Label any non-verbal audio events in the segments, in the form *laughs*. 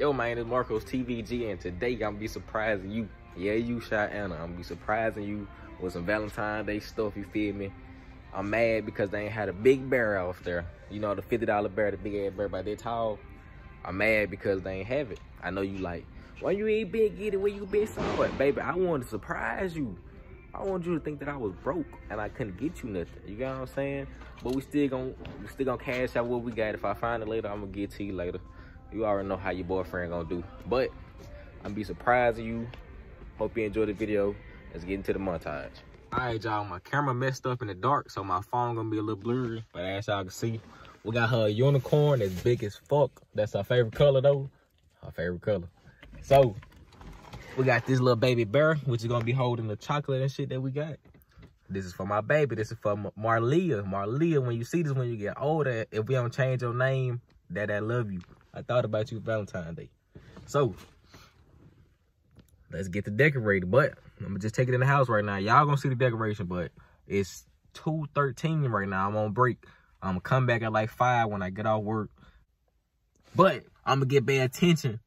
Yo, my name is Marcos TVG, and today I'm gonna be surprising you. Yeah, you shot Anna. I'm gonna be surprising you with some Valentine's Day stuff. You feel me? I'm mad because they ain't had a big bear out there. You know the fifty dollar bear, the big ass bear by that tall. I'm mad because they ain't have it. I know you like, why you ain't been get it you been so but baby, I wanted to surprise you. I want you to think that I was broke and I couldn't get you nothing. You got what I'm saying? But we still gonna we still gonna cash out what we got. If I find it later, I'm gonna get to you later. You already know how your boyfriend gonna do. But I'm be surprising you. Hope you enjoy the video. Let's get into the montage. All right, y'all, my camera messed up in the dark, so my phone gonna be a little blurry. But as y'all can see, we got her unicorn that's big as fuck. That's our favorite color though. Our favorite color. So we got this little baby bear, which is gonna be holding the chocolate and shit that we got. This is for my baby. This is for Marlia. Marlia, when you see this when you get older, if we don't change your name, that I love you. I thought about you Valentine's Day. So, let's get the decorated. But, I'm to just take it in the house right now. Y'all to see the decoration, but it's 2.13 right now. I'm on break. I'm to come back at like 5 when I get off work. But, I'm to get bad attention.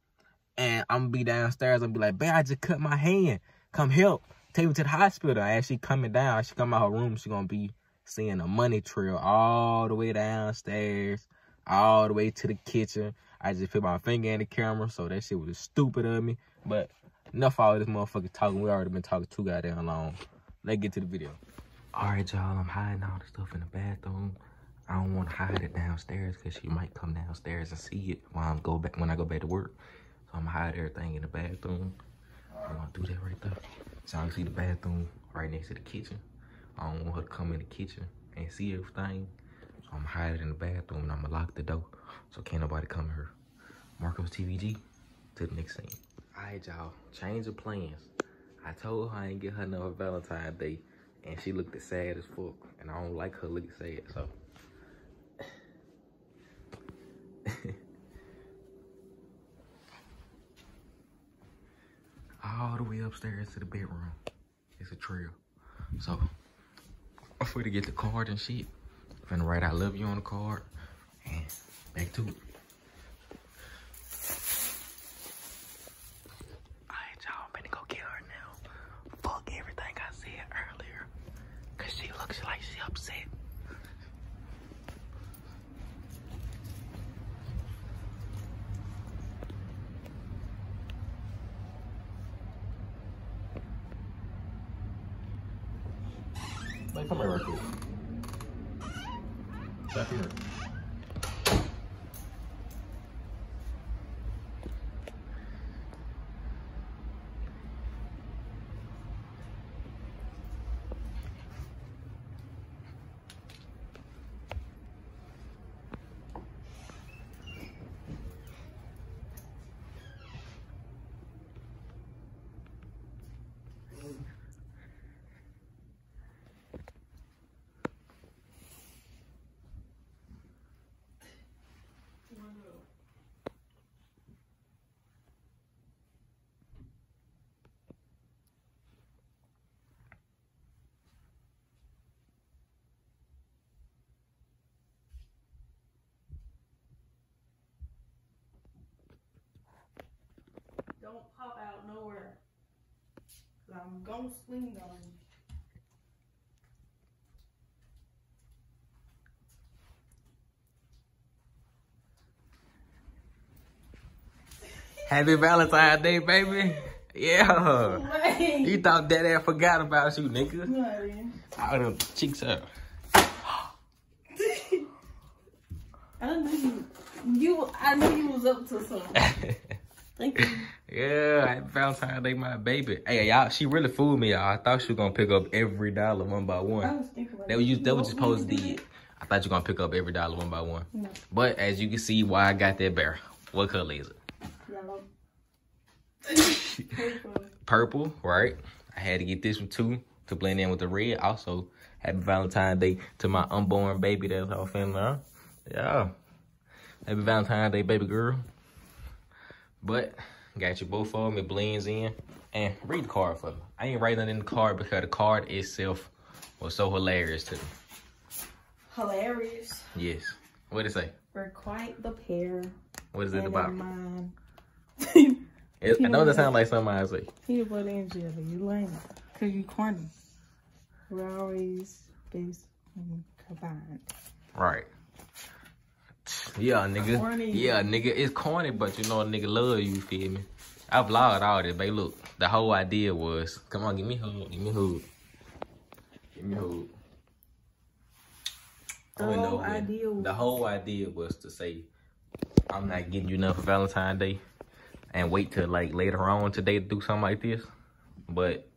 And I'm to be downstairs and be like, babe, I just cut my hand. Come help. Take me to the hospital. I actually coming down. She come out her room. She to be seeing a money trail all the way downstairs, all the way to the kitchen. I just put my finger in the camera, so that shit was stupid of me. But enough all this motherfucker talking. We already been talking too goddamn long. Let's get to the video. All right, y'all. I'm hiding all the stuff in the bathroom. I don't want to hide it downstairs because she might come downstairs and see it while I'm go back when I go back to work. So I'm gonna hide everything in the bathroom. I'm gonna do that right there. So I can see the bathroom right next to the kitchen. I don't want her to come in the kitchen and see everything. So I'm it in the bathroom and I'm gonna lock the door so can't nobody come here. Marcos TVG to the next scene. All right, y'all, change of plans. I told her I ain't get her no Valentine's Day, and she looked as sad as fuck, and I don't like her looking sad, so. *laughs* All the way upstairs to the bedroom. It's a trail. So, I'm to get the card and shit. I'm finna write I love you on the card, and back to it. Alright, y'all. I'm finna go get her now. Fuck everything I said earlier. Cause she looks like, come here right quick. Back don't pop out nowhere. I'm gonna swing on you. Happy Valentine's Day, baby. Yeah. Right. You thought that ass forgot about you, nigga. Right. All them cheeks up. I knew you. You. I knew you was up to something. *laughs* *laughs* Yeah, Valentine's Day, my baby. Hey, y'all, she really fooled me, y'all. I thought she was gonna pick up every dollar one by one. I was thinking that was you. That was just supposed to. I thought you were gonna pick up every dollar one by one. No. But as you can see, why I got that bear. What color is it? Yellow. *laughs* Purple. Right? I had to get this one too to blend in with the red. Also, happy Valentine's Day to my unborn baby that's all family. Huh? Yeah. Happy Valentine's Day, baby girl. But got you both of them. It blends in. And read the card for me. I ain't writing in the card because the card itself was so hilarious to me. Hilarious. Yes. What did it say? We're quite the pair. What is it about? Mine. *laughs* It, I know that sounds like something I say. Peanut butter and jelly. You lame. Cause you corny. We're always best combined. Right. Yeah, nigga. Corny. Yeah, nigga. It's corny, but you know a nigga love you, feel me? I vlogged all this, babe. Look, the whole idea was, come on, give me hug, give me hug. Give me hug. The whole know, idea was- The whole idea was to say, I'm not getting you nothing for Valentine's Day, and wait till like later on today to do something like this. But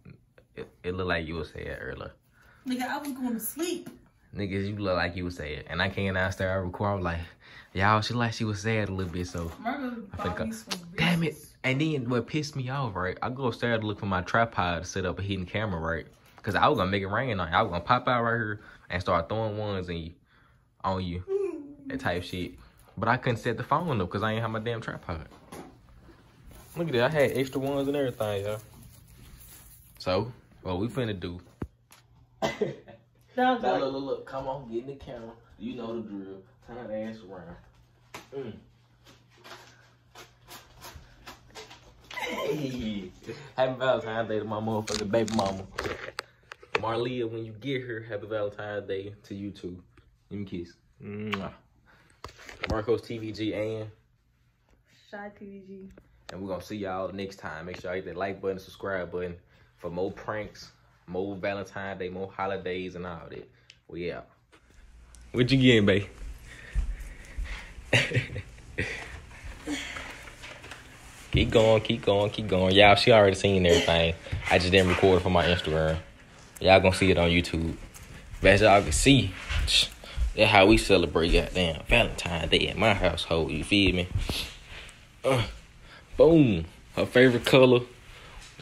it, it looked like you were sad earlier. Nigga, I was going to sleep. Niggas, you look like you was sad. And I came downstairs, I record, I was like, y'all, she like she was sad a little bit, so I think I- Damn it. And then what pissed me off, right? I go upstairs to look for my tripod to set up a hidden camera, right? Because I was gonna make it rain on you. I was gonna pop out right here and start throwing ones in you, on you, that type shit. But I couldn't set the phone up because I ain't have my damn tripod. Look at that. I had extra ones and everything, y'all. So, what we finna do. *laughs* That was Look, like, look, look, come on, get in the camera. You know the drill. Turn that ass around. Mm. Hey, *laughs* happy Valentine's Day to my motherfucking baby mama. Marlia, when you get here, happy Valentine's Day to you too. Give me a kiss. Mwah. Marcos TVG and Shi TVG. and we're gonna see y'all next time. Make sure y'all hit that like button, subscribe button for more pranks, more Valentine's Day, more holidays, and all that. We out. What you getting, babe? *laughs* keep going, keep going, keep going. Y'all, she already seen everything. I just didn't record for my Instagram. Y'all gonna see it on YouTube. But as y'all can see, *sniffs* that's how we celebrate goddamn Valentine's Day in my household. You feel me? Uh, boom. Her favorite color,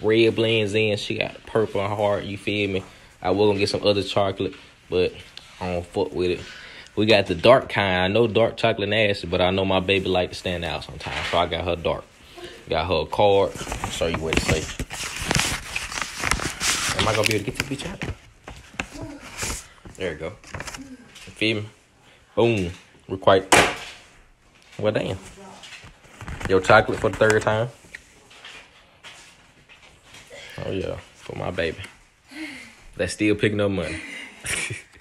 red blends in. She got purple heart. You feel me? I will gonna get some other chocolate, but I don't fuck with it. We got the dark kind. I know dark chocolate nasty, but I know my baby like to stand out sometimes, so I got her dark. Got her a card. I'll show you what it say. Am I gonna be able to get this bitch out? There you go. You feel me? Boom. We're quite. Well, damn. Your chocolate for the third time. Oh yeah, for my baby. That's still picking up money. *laughs*